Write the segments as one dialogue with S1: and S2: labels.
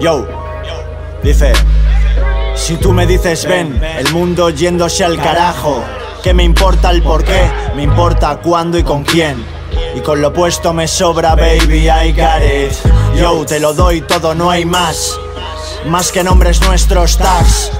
S1: Yo, dice, si tú me dices ven, el mundo yéndose al carajo, ¿qué me importa el por qué? Me importa cuándo y con quién. Y con lo puesto me sobra, baby, I got it. Yo, te lo doy todo, no hay más. Más que nombres nuestros tags.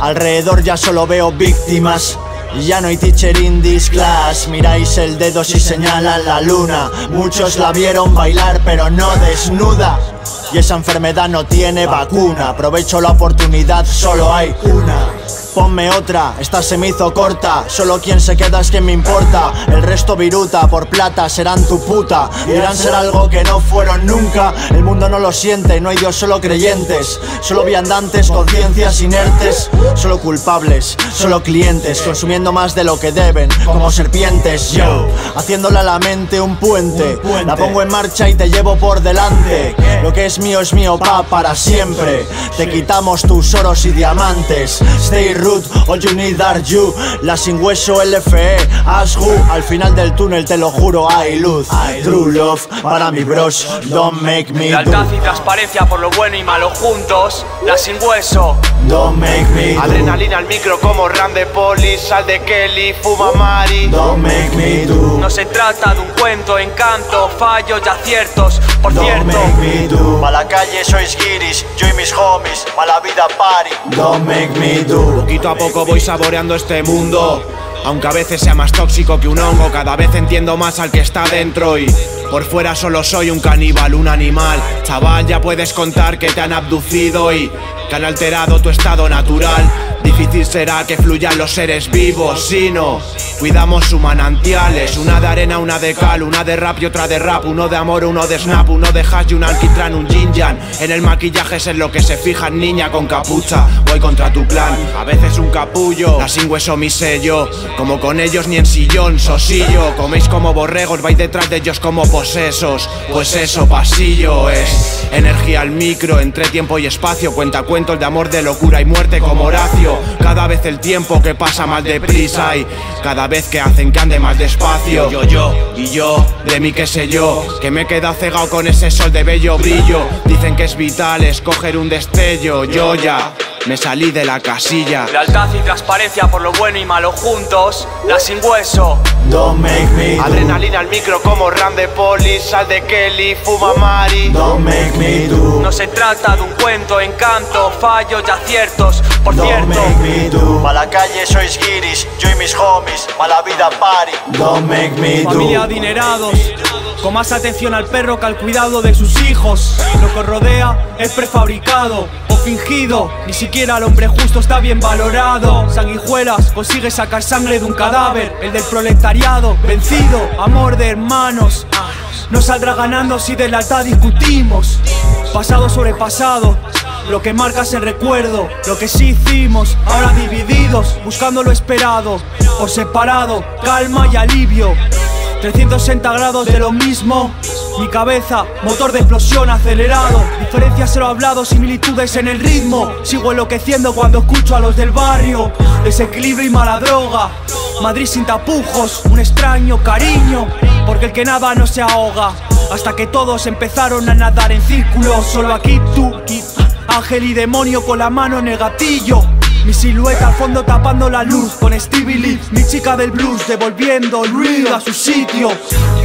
S1: Alrededor ya solo veo víctimas. Ya no hay teacher in this class Miráis el dedo si señalan la luna Muchos la vieron bailar pero no desnuda Y esa enfermedad no tiene vacuna. Aprovecho la oportunidad, solo hay una. Ponme otra, esta se me hizo corta. Solo quien se queda es quien me importa. El resto viruta, por plata serán tu puta. Dirán ser algo que no fueron nunca. El mundo no lo siente, no hay Dios, solo creyentes. Solo viandantes, conciencias inertes. Solo culpables, solo clientes. Consumiendo más de lo que deben, como serpientes. Yo, haciéndole a la mente un puente. La pongo en marcha y te llevo por delante es mío es mío, pa' para siempre. Te quitamos tus oros y diamantes. Stay root, all you need are you. La sin hueso LFE, ask who Al final del túnel te lo juro hay luz. True love para mi bros, don't make me do.
S2: Lealtad y transparencia por lo bueno y malo juntos La sin hueso.
S1: Don't make me do.
S3: Adrenalina al micro como Ram de Poli, Sal de Kelly, Fuma Mari.
S1: Don't make me do.
S2: No se trata de un cuento, encanto, fallos y aciertos. Por
S1: Don't
S2: cierto
S1: make me do Pa' la calle sois guiris, yo y mis homies Pa' la vida party Don't make me do
S3: Poquito a poco voy saboreando este mundo. Aunque a veces sea más tóxico que un hongo, cada vez entiendo más al que está dentro y por fuera solo soy un caníbal, un animal. Chaval, ya puedes contar que te han abducido y que han alterado tu estado natural. Difícil será que fluyan los seres vivos, si no cuidamos sus manantiales. Una de arena, una de cal, una de rap y otra de rap. Uno de amor, uno de snap, uno de hash y un alquitrán, un yin yang. En el maquillaje es en lo que se fijan, niña con capucha. Voy contra tu plan, a veces un capullo. La sin hueso mi sello, como con ellos ni en sillón, sosillo. Coméis como borregos, vais detrás de ellos como posesos. Pues eso, pasillo es energía al micro, entre tiempo y espacio. Cuenta cuentos de amor, de locura y muerte como Horacio. Cada vez el tiempo que pasa más deprisa y cada vez que hacen que ande más despacio. Yo, yo y yo, de mí qué sé yo, que me queda cegado con ese sol de bello brillo. Dicen que es vital escoger un destello. Yo ya me salí de la casilla.
S2: Lealtad y transparencia por lo bueno y malo juntos La sin hueso.
S1: Don't make me do.
S3: Adrenalina al micro como Ram de Poli, Sal de Kelly, Fuma Mari.
S1: Don't make me do.
S2: No se trata de un cuento, encanto, fallos y aciertos. Por
S1: Don't
S2: cierto
S1: make me do. Pa' la calle sois guiris, yo y mis homies Pa' la vida party Don't make me
S2: Familia
S1: do
S2: adinerados Con más atención al perro que al cuidado de sus hijos. Lo que rodea es prefabricado o fingido. Ni siquiera el hombre justo está bien valorado. Sanguijuelas consigue sacar sangre de un cadáver. El del proletariado vencido. Amor de hermanos. No saldrá ganando si de lealtad discutimos. Pasado sobre pasado lo que marca es el recuerdo, lo que sí hicimos, ahora divididos, buscando lo esperado, por separado, calma y alivio. 360 grados de lo mismo. Mi cabeza, motor de explosión acelerado. Diferencias en lo hablado, similitudes en el ritmo. Sigo enloqueciendo cuando escucho a los del barrio. Desequilibrio y mala droga. Madrid sin tapujos, un extraño cariño. Porque el que nada no se ahoga. Hasta que todos empezaron a nadar en círculos. Solo aquí tú, ángel y demonio con la mano en el gatillo. Mi silueta al fondo tapando la luz con Stevie Lee, mi chica del blues devolviendo el real a su sitio.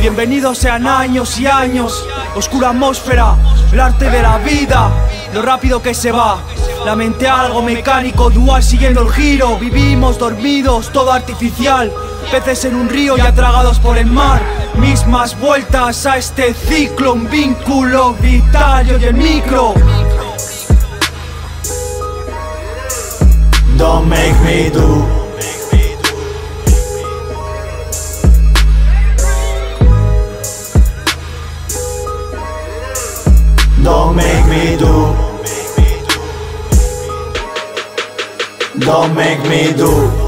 S2: Bienvenidos sean años y años, oscura atmósfera, el arte de la vida, lo rápido que se va. La mente algo mecánico, dual siguiendo el giro. Vivimos dormidos, todo artificial. Peces en un río y atragados por el mar. Mismas vueltas a este ciclo, un vínculo vital y el micro.
S1: Don't make me do. Don't make me do. Don't make me do